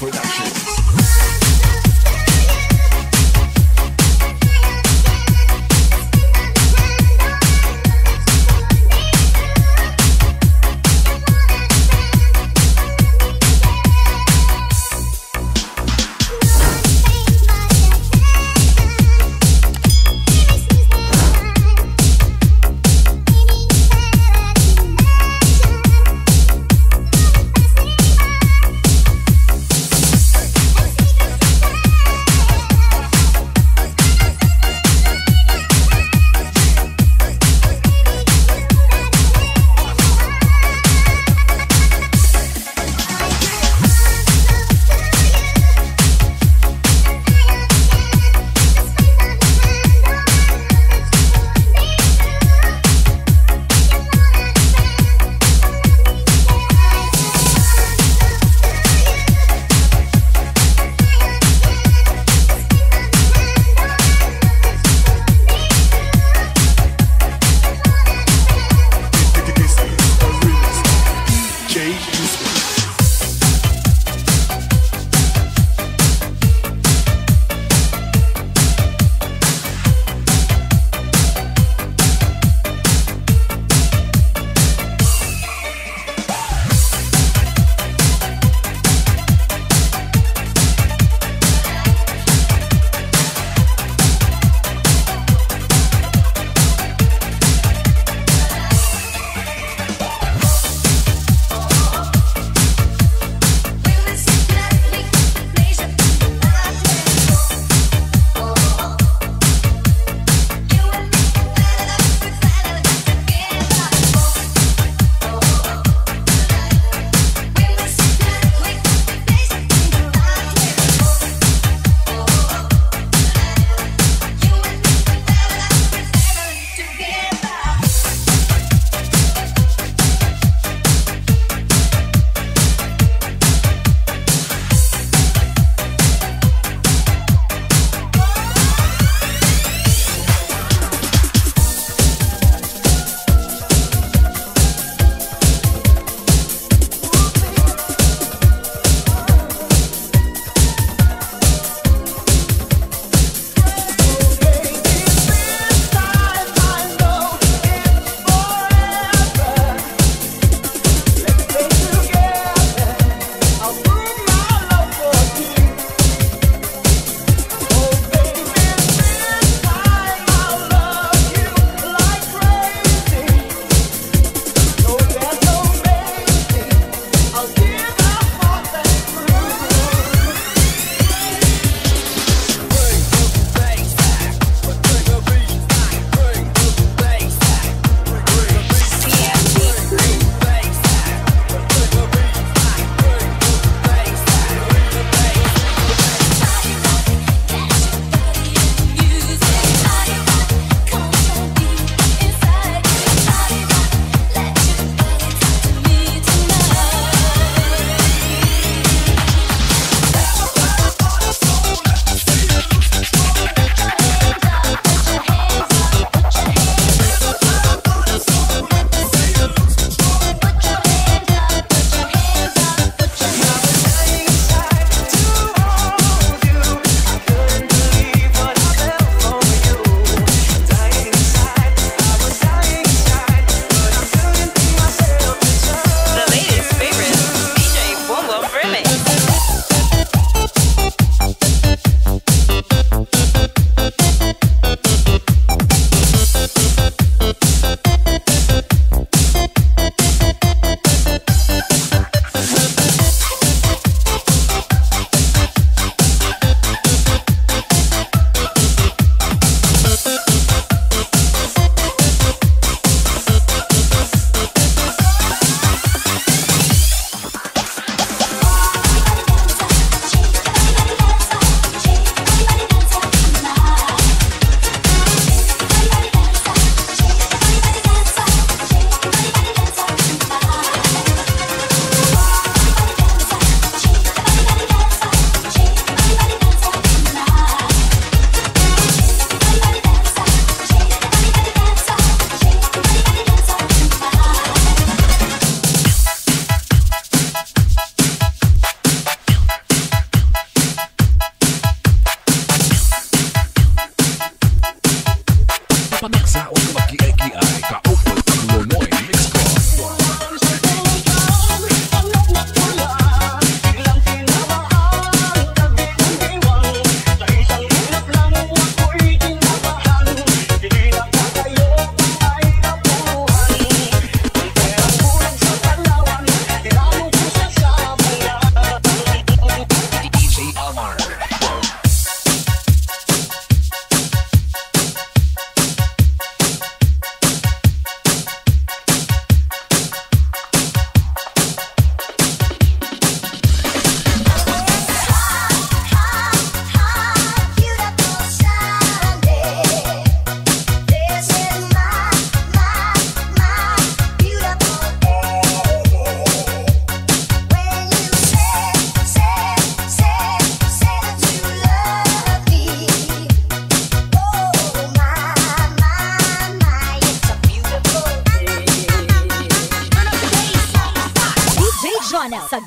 Productions.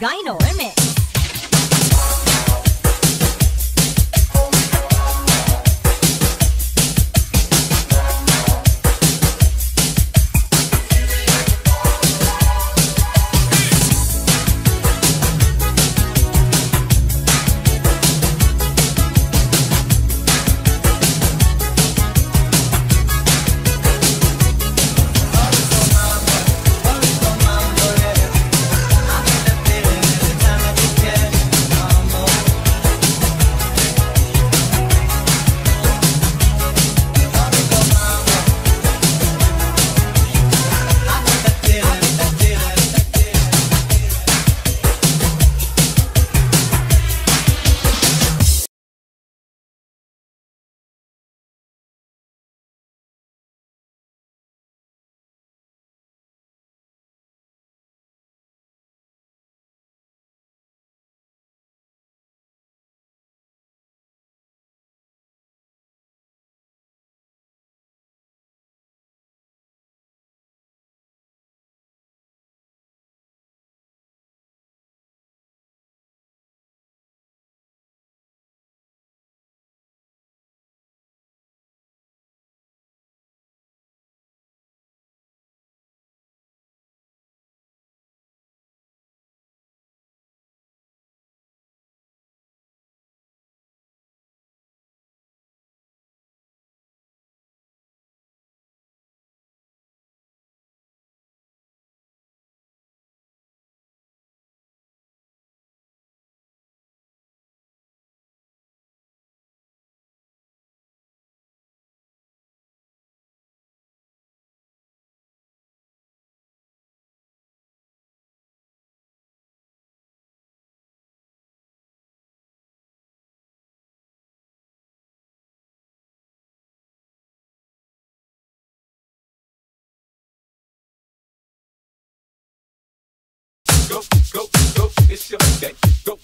Jonel go, go, go, it's your day. Go,